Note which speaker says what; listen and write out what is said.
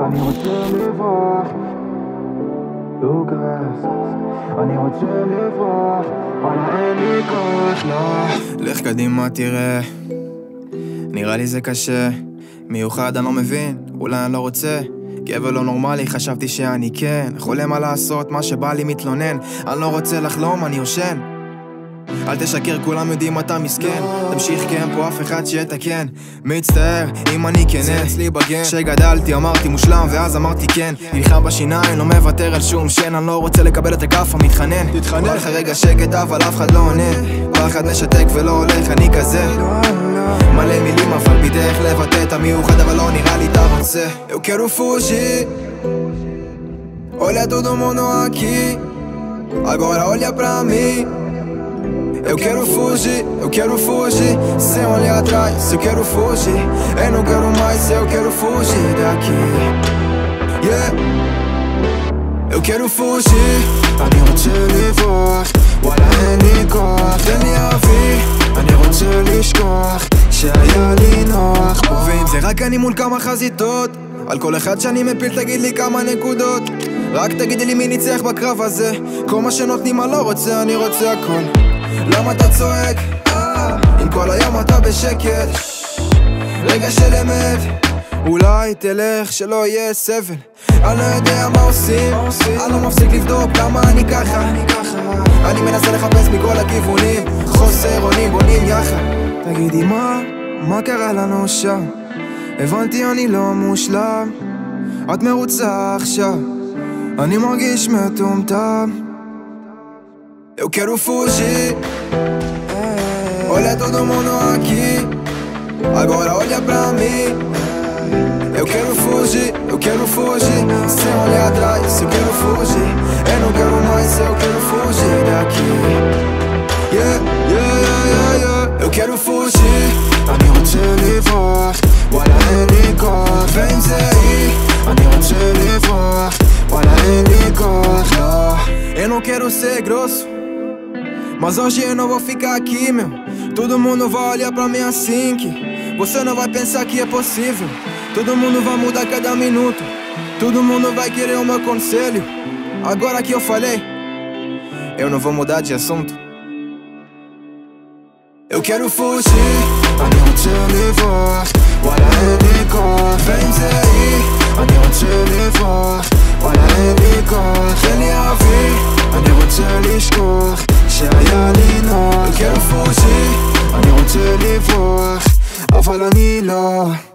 Speaker 1: אני רוצה לברוח, לוקאס, אני רוצה לברוח, וואלה אין לי כוח, לא.
Speaker 2: לך קדימה תראה, נראה לי זה קשה, מיוחד אני לא מבין, אולי אני לא רוצה. גבר לא נורמלי, חשבתי שאני כן. חולם על לעשות מה שבא לי מתלונן. אני לא רוצה לחלום, אני יושן אל תשקר, כולם יודעים אתה מסכן. תמשיך כי אין פה אף אחד שיתקן. מצטער, אם אני כן אצלי בגן. כשגדלתי אמרתי מושלם ואז אמרתי כן. נלחם בשיניים, לא מוותר על שום שן. אני לא רוצה לקבל את הכף המתחנן. תתחנן. בא לך רגע שקט אבל אף אחד לא עונה. פחד משתק ולא הולך, אני כזה. מלא מילים אבל בדרך לבטא את המיוחד אבל לא נראה לי אתה רוצה. Eu quero fugir Olha todo mundo aqui Agora olha pra mim Eu quero fugir, eu quero fugir Sem olhar atrás, eu quero fugir. Eu não quero mais, eu quero fugir daqui. Yeah. Eu quero fugir.
Speaker 1: אני רוצה לברוח, וואלה אין לי כוח, תן לי אוויר אני רוצה לשכוח שהיה לי נוח פה
Speaker 2: ואם זה רק אני מול כמה חזיתות על כל אחד שאני מפיל תגיד לי כמה נקודות רק תגידי לי מי ניצח בקרב הזה כל מה שנותנים אני לא רוצה, אני רוצה הכל למה אתה צועק? אם כל היום אתה בשקט. רגע של אמת אולי תלך שלא יהיה סבל. אני לא יודע מה עושים אני לא מפסיק לבדוק למה אני ככה. אני מנסה לחפש מכל הכיוונים חוסר אונים בונים יחד. תגידי מה, מה קרה לנו שם? הבנתי אני לא מושלם. את מרוצה עכשיו. אני מרגיש מטומטם Eu quero fugir. Olha todo mundo aqui. Agora olha pra mim. Eu quero fugir, eu quero fugir. Sem olhar atrás, eu quero fugir. Eu não quero mais, eu quero fugir daqui. Yeah, yeah, yeah, yeah, yeah. Eu quero fugir.
Speaker 1: I need to live off. What I ain't got.
Speaker 2: Vem aí.
Speaker 1: I need to live off. What I got.
Speaker 2: Eu não quero ser grosso. Mas hoje eu não vou ficar aqui, meu. Todo mundo vai olhar pra mim assim que Você não vai pensar que é possível. Todo mundo vai mudar cada minuto. Todo mundo vai querer o meu conselho. Agora que eu falei Eu não vou mudar de assunto. Eu quero fugir
Speaker 1: quiero fugir, andiamo un telefono, a fare
Speaker 2: la nila